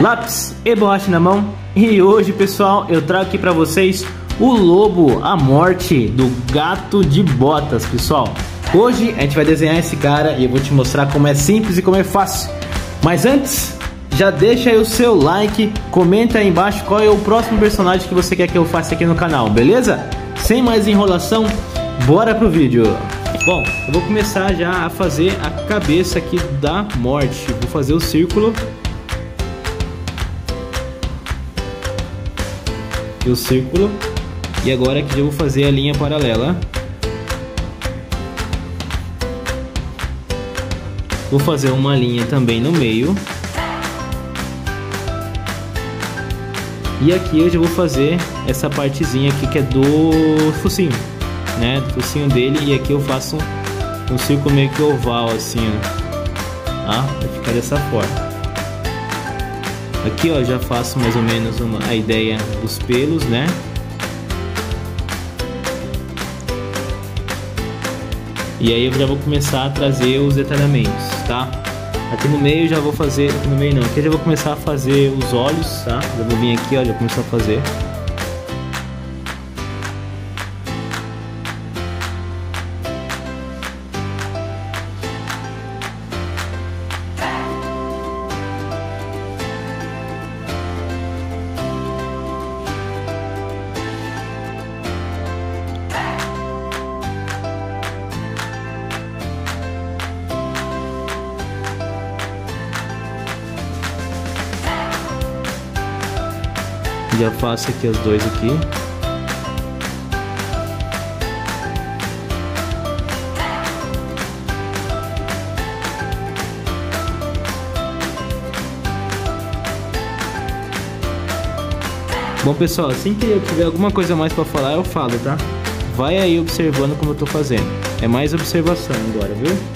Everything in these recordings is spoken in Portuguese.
lápis e borracha na mão. E hoje, pessoal, eu trago aqui para vocês o lobo, a morte do gato de botas, pessoal. Hoje a gente vai desenhar esse cara e eu vou te mostrar como é simples e como é fácil. Mas antes, já deixa aí o seu like, comenta aí embaixo qual é o próximo personagem que você quer que eu faça aqui no canal, beleza? Sem mais enrolação, bora pro vídeo. Bom, eu vou começar já a fazer a cabeça aqui da morte. Vou fazer o círculo o círculo. E agora aqui eu vou fazer a linha paralela. Vou fazer uma linha também no meio. E aqui eu já vou fazer essa partezinha aqui que é do focinho, né? Do focinho dele. E aqui eu faço um círculo meio que oval assim, ó. Tá? Vai ficar dessa forma. Aqui ó, já faço mais ou menos uma, a ideia dos pelos, né? E aí eu já vou começar a trazer os detalhamentos, tá? Aqui no meio já vou fazer, no meio não, aqui eu já vou começar a fazer os olhos, tá? Já vou vir aqui, já começar a fazer. Já faço aqui os dois aqui. Bom pessoal, assim que eu tiver alguma coisa mais para falar, eu falo, tá? Vai aí observando como eu tô fazendo. É mais observação agora, viu?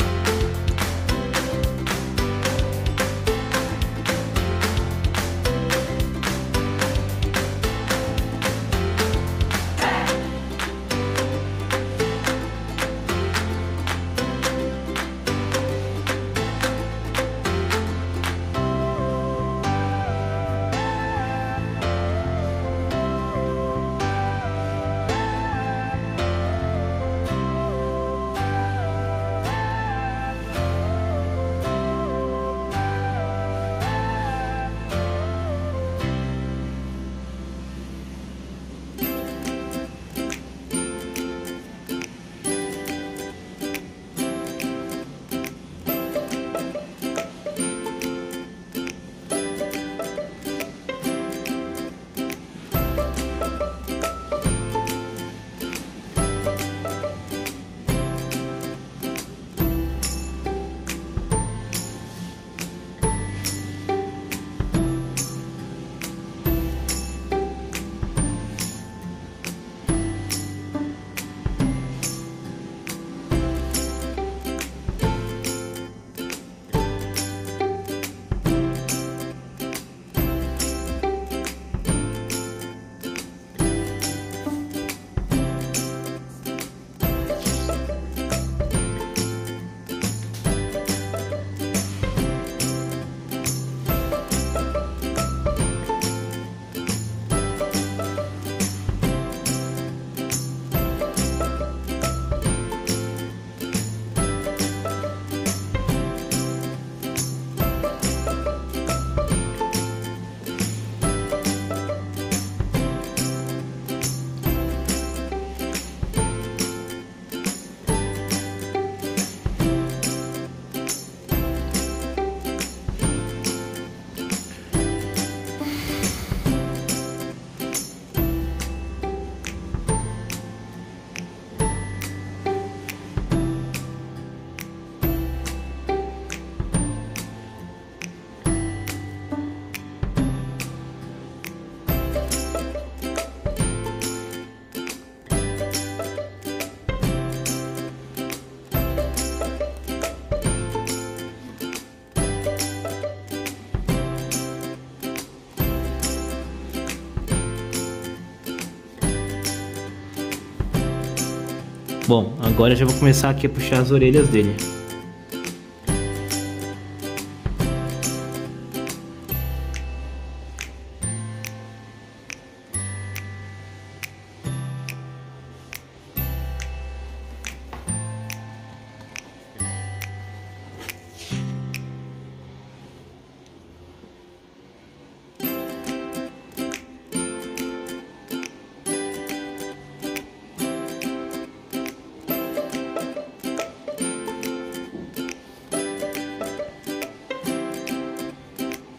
Bom, agora já vou começar aqui a puxar as orelhas dele.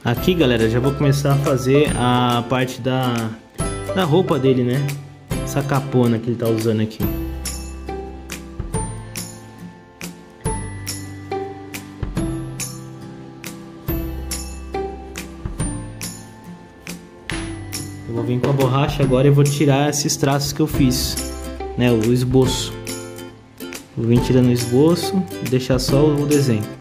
Aqui, galera, já vou começar a fazer a parte da, da roupa dele, né? Essa capona que ele tá usando aqui. Eu vou vir com a borracha agora e vou tirar esses traços que eu fiz, né? O esboço. Vou vir tirando o esboço deixar só o desenho.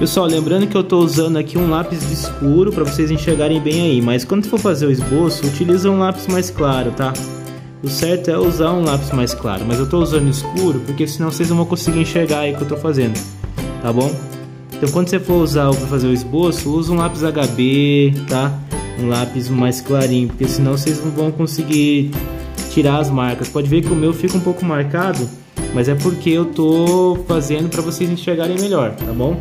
Pessoal, lembrando que eu estou usando aqui um lápis escuro para vocês enxergarem bem aí, mas quando for fazer o esboço, utiliza um lápis mais claro, tá? O certo é usar um lápis mais claro, mas eu estou usando escuro porque senão vocês não vão conseguir enxergar aí o que eu estou fazendo, tá bom? Então quando você for usar para fazer o esboço, usa um lápis HB, tá? Um lápis mais clarinho, porque senão vocês não vão conseguir tirar as marcas. Pode ver que o meu fica um pouco marcado, mas é porque eu tô fazendo para vocês enxergarem melhor, tá bom?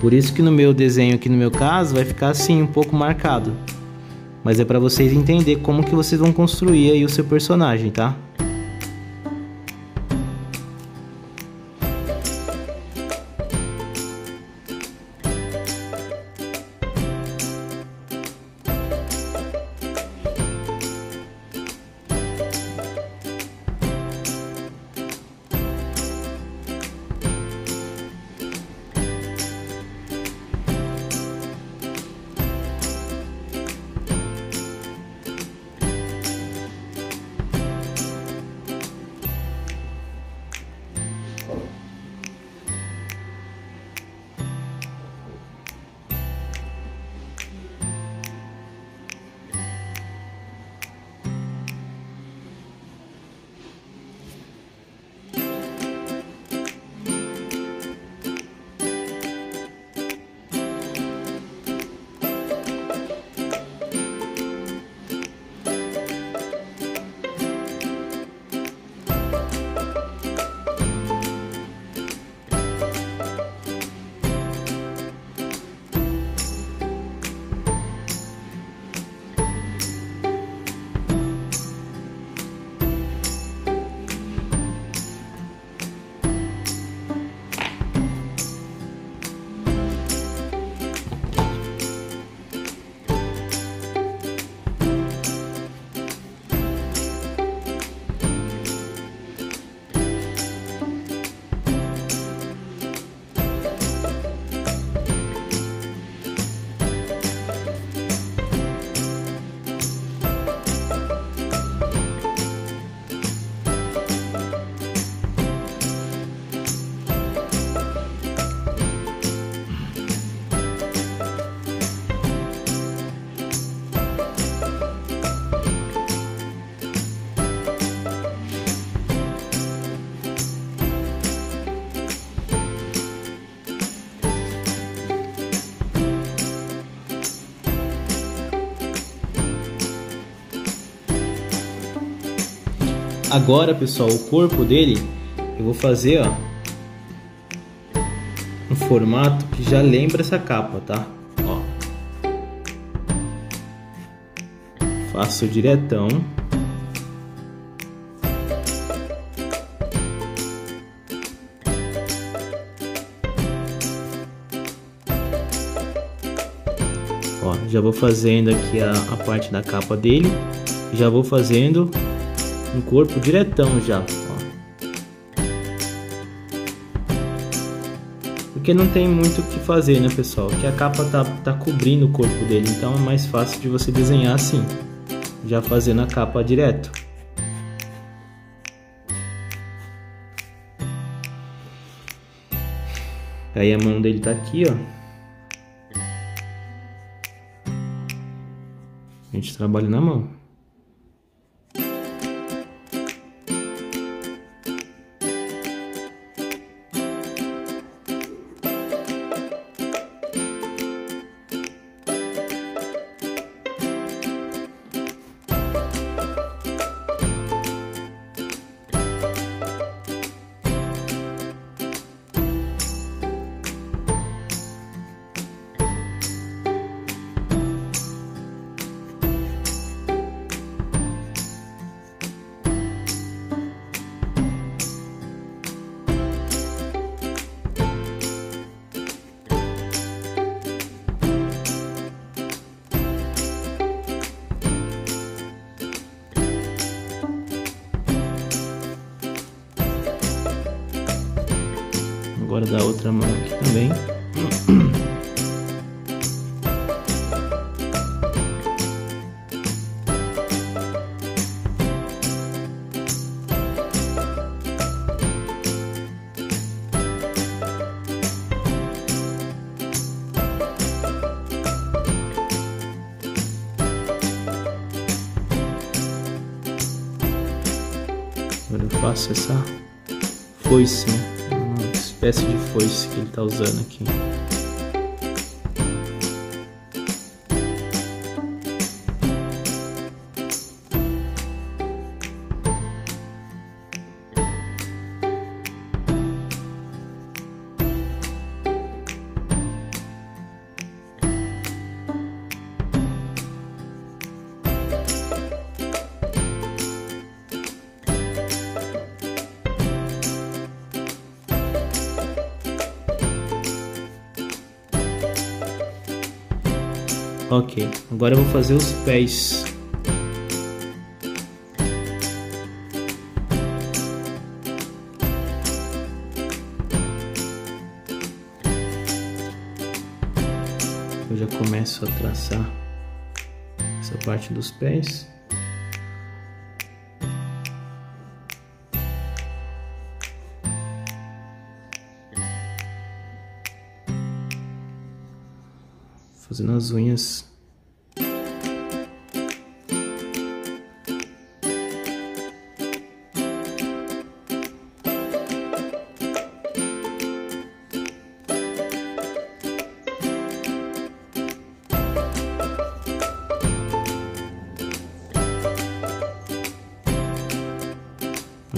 Por isso que no meu desenho aqui no meu caso vai ficar assim um pouco marcado. Mas é para vocês entender como que vocês vão construir aí o seu personagem, tá? Agora, pessoal, o corpo dele, eu vou fazer, ó, um formato que já lembra essa capa, tá? Ó. Faço diretão. Ó, já vou fazendo aqui a, a parte da capa dele. Já vou fazendo um corpo diretão já, ó. Porque não tem muito o que fazer, né, pessoal? Que a capa tá, tá cobrindo o corpo dele, então é mais fácil de você desenhar assim, já fazendo a capa direto. Aí a mão dele tá aqui, ó. A gente trabalha na mão. Outra mão aqui também. Agora eu faço essa foice, né? Espécie de foice que ele está usando aqui. Ok, agora eu vou fazer os pés. Eu já começo a traçar essa parte dos pés. Fazendo as unhas.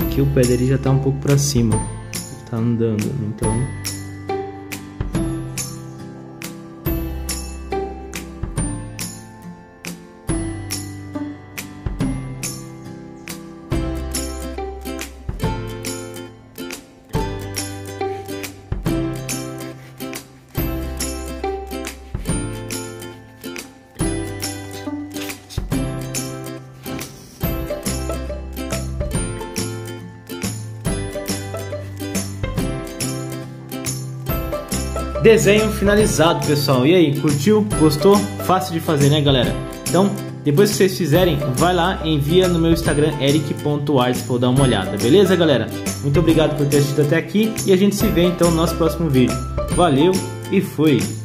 Aqui o pé dele já está um pouco para cima, está andando, então Desenho finalizado, pessoal. E aí, curtiu? Gostou? Fácil de fazer, né, galera? Então, depois que vocês fizerem, vai lá, envia no meu Instagram eric.arts para dar uma olhada, beleza, galera? Muito obrigado por ter assistido até aqui e a gente se vê então no nosso próximo vídeo. Valeu e fui!